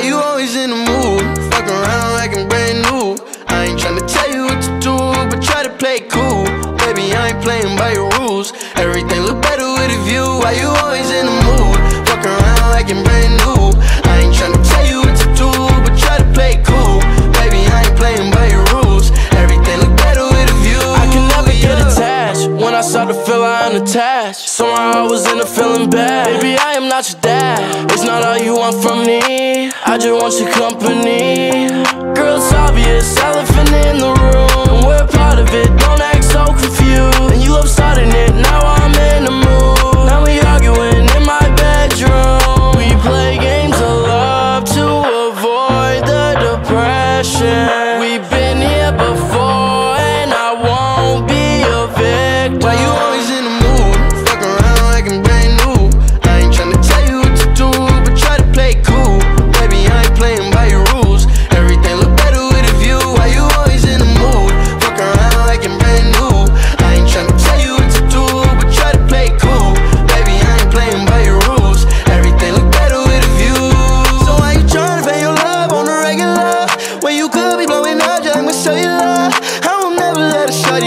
always in the mood? Fuck around like I'm brand new. I ain't tryna tell you what to do, but try to play cool. Baby, I ain't playing by your rules. Everything look better with a view. Why you always in the mood? Fuck around like I'm brand new. I ain't tryna tell you what to do, but try to play cool. Baby, I ain't playing by your rules. Everything look better with a view. I can never get attached when I start to feel I'm unattached. Somehow I was in a feeling bad. I am not your dad. It's not all you want from me. I just want your company. Girl, it's obvious, elephant in the room.